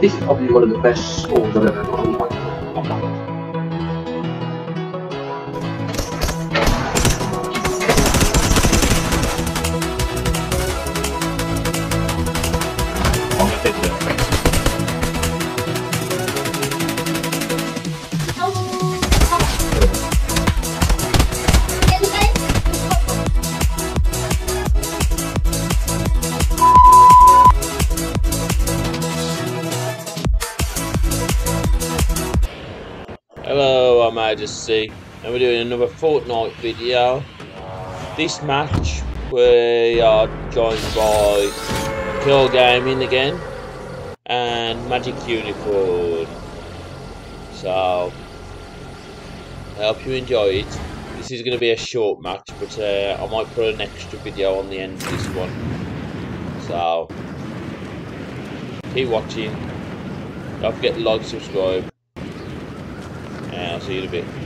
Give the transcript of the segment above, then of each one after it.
This is probably one of the best scores I've ever got I'm and we're doing another Fortnite video. This match, we are joined by Curl Gaming again, and Magic Unicorn. So, I hope you enjoy it. This is going to be a short match, but uh, I might put an extra video on the end of this one. So, keep watching. Don't forget to like, subscribe. I'll see you in a bit.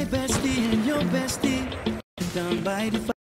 My bestie and your bestie. Down by the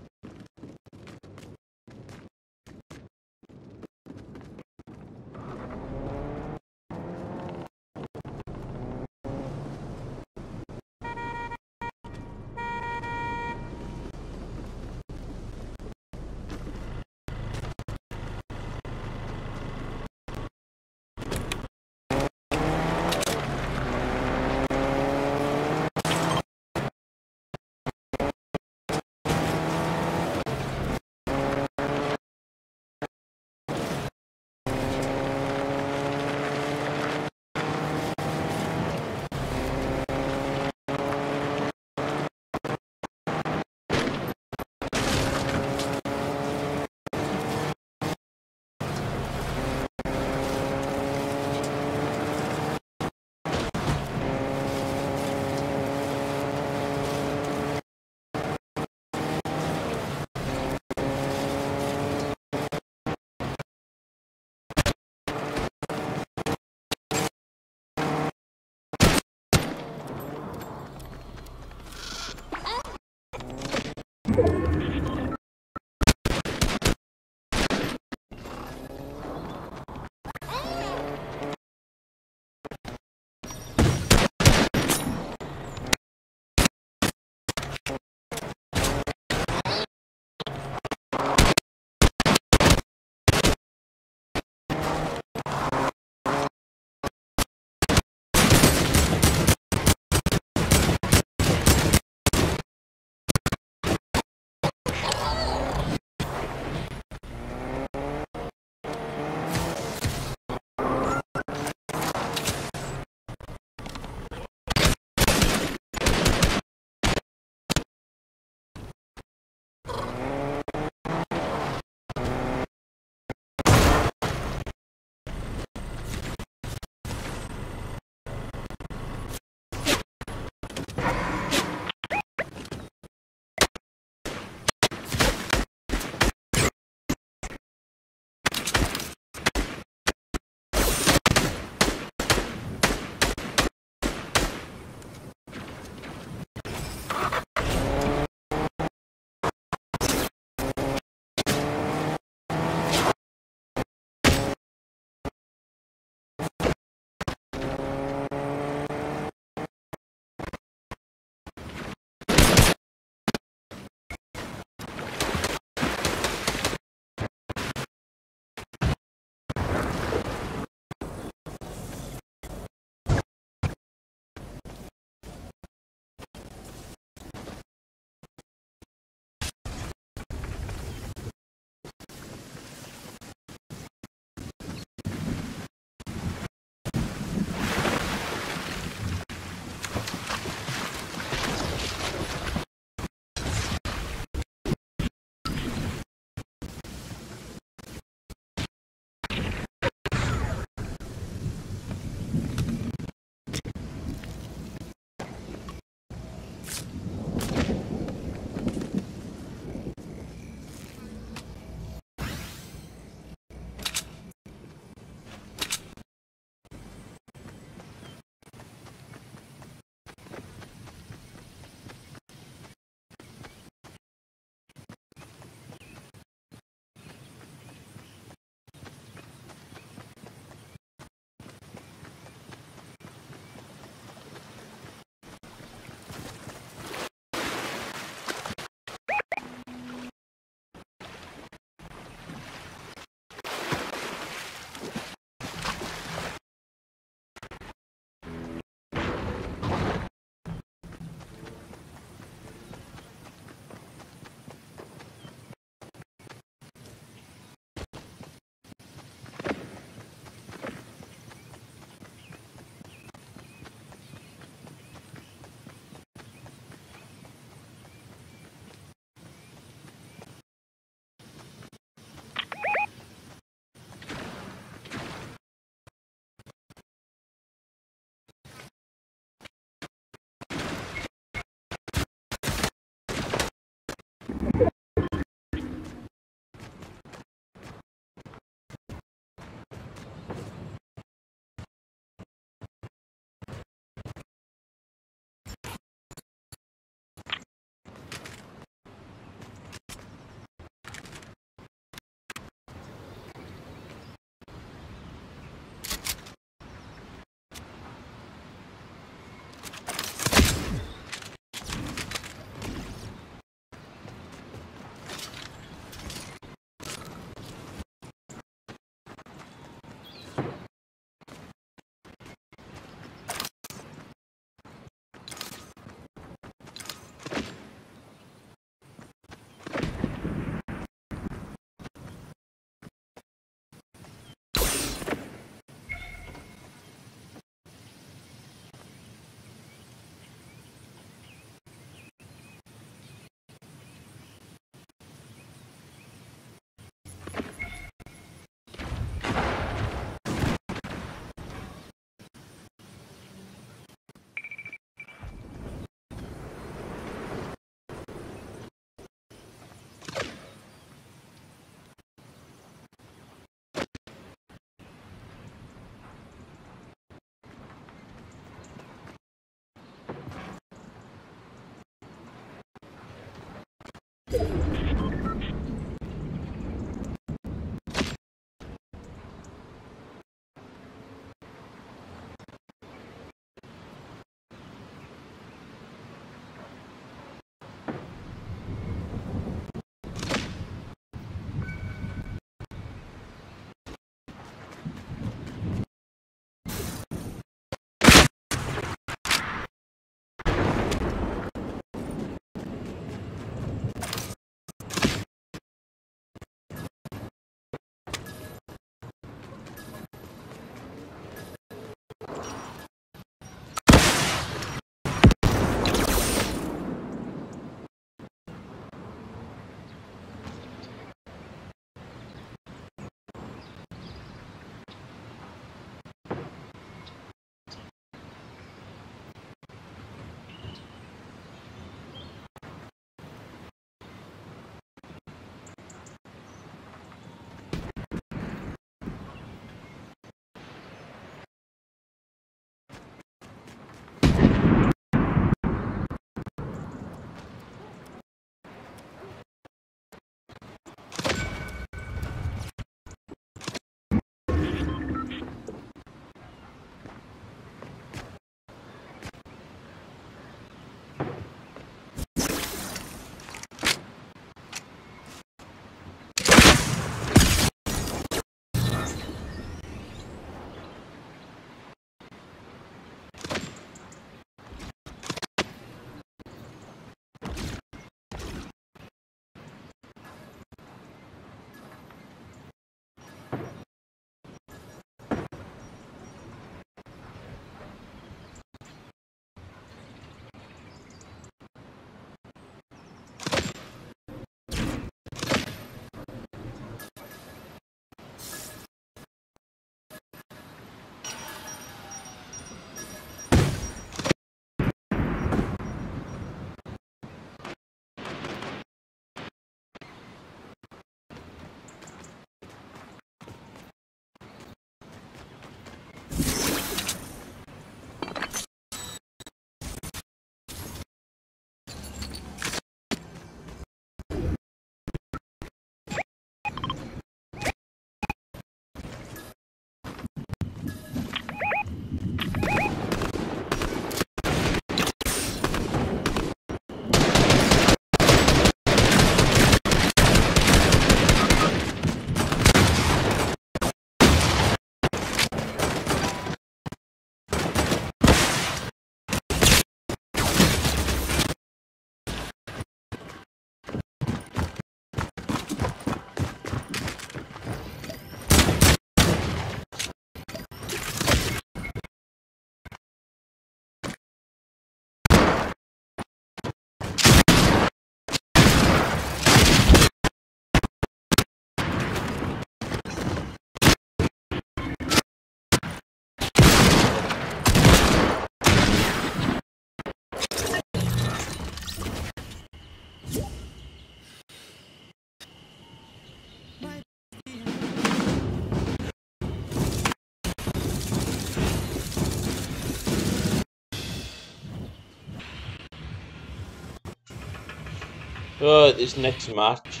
For this next match,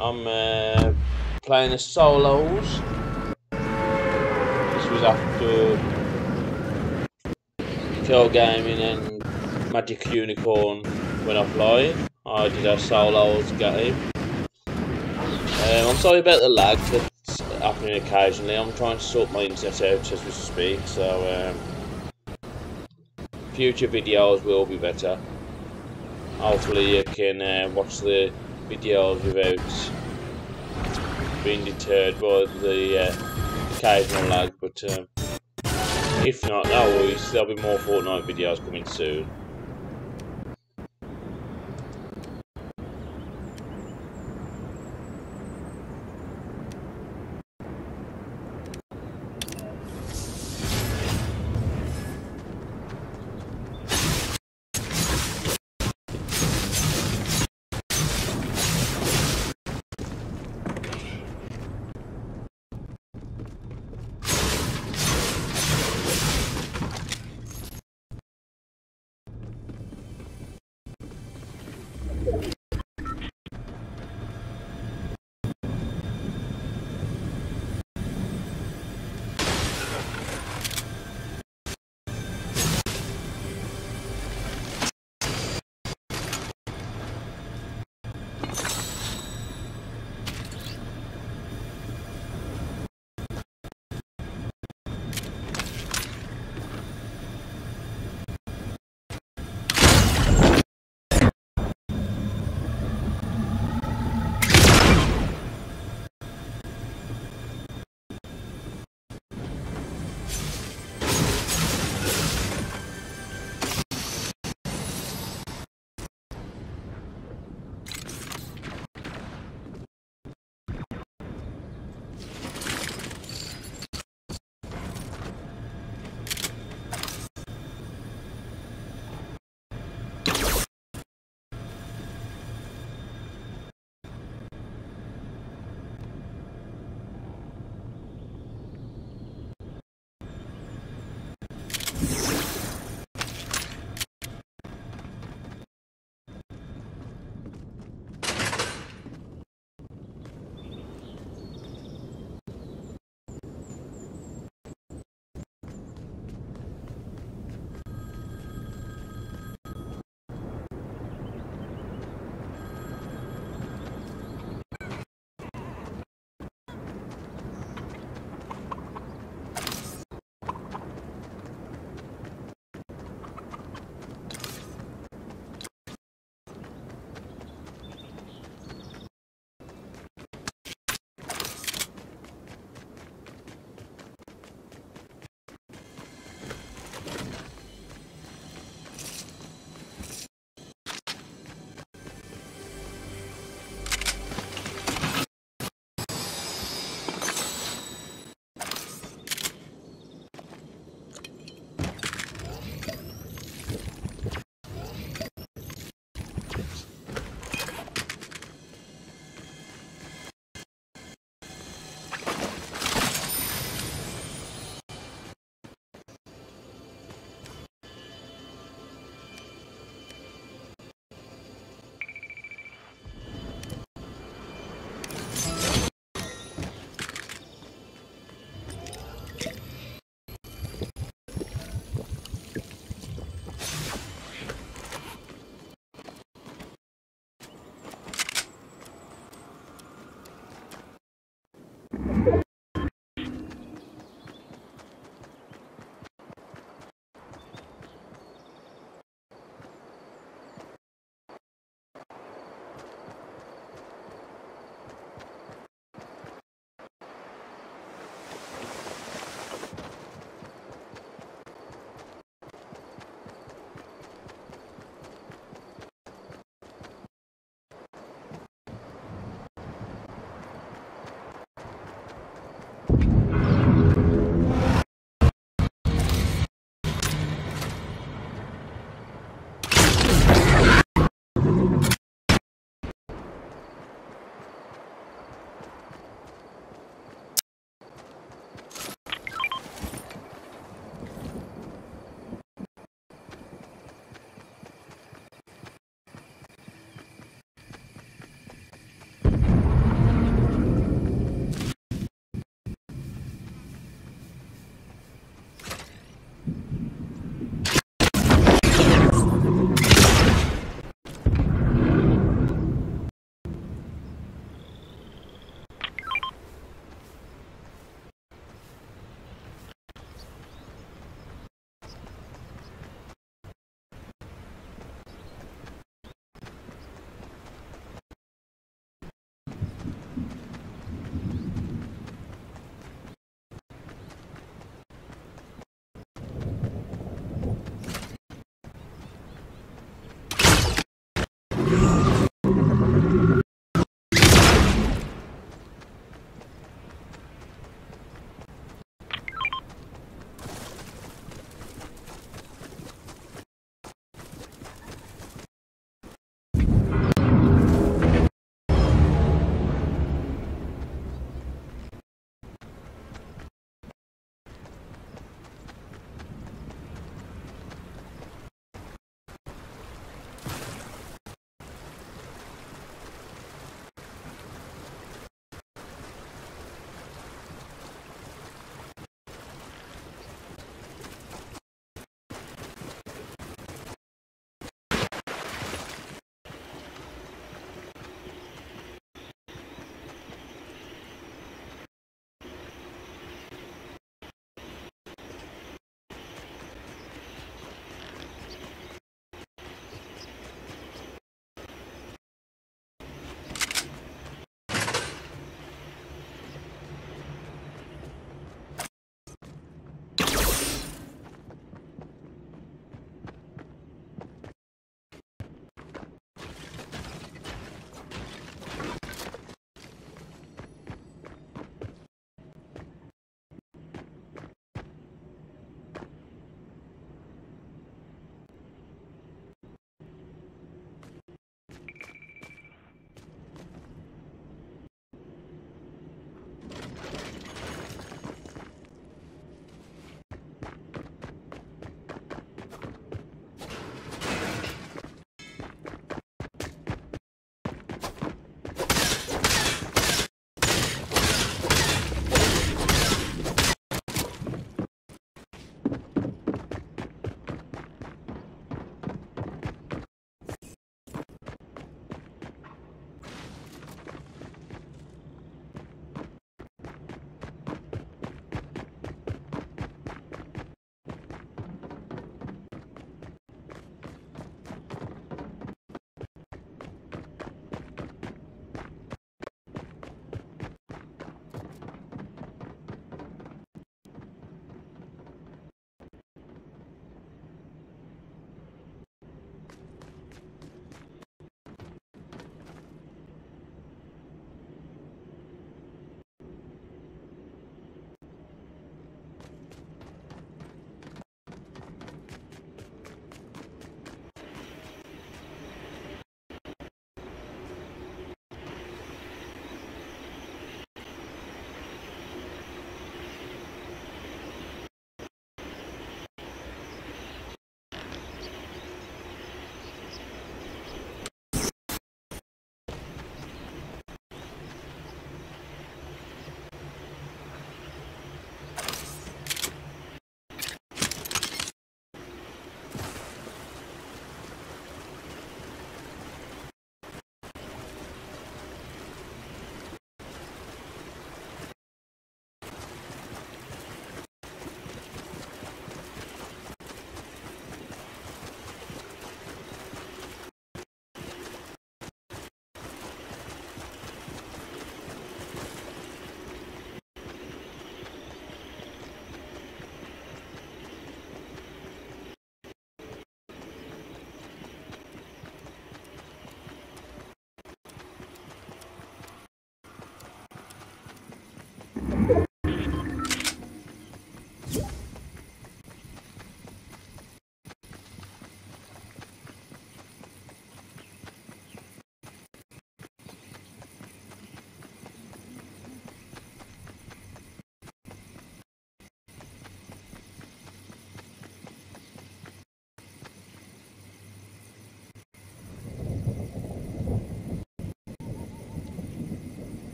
I'm uh, playing the solos. This was after Curl Gaming and Magic Unicorn went offline. I did a solos game. Um, I'm sorry about the lag that's happening occasionally. I'm trying to sort my internet out as we speak, so um, future videos will be better hopefully you can uh, watch the videos without being deterred by the uh, occasional lag but um, if not no worries there'll be more Fortnite videos coming soon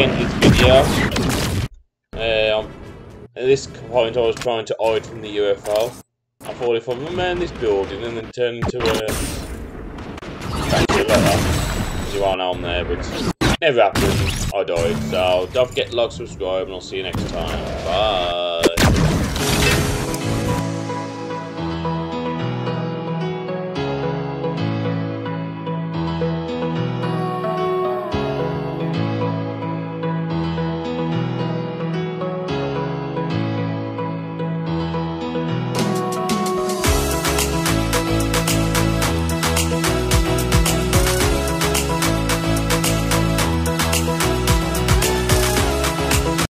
end of this video. Um, at this point, I was trying to hide from the UFO. I thought if I remain this building and then turn into a you aren't on there, but never happened. I died. So don't forget to like, subscribe, and I'll see you next time. Bye.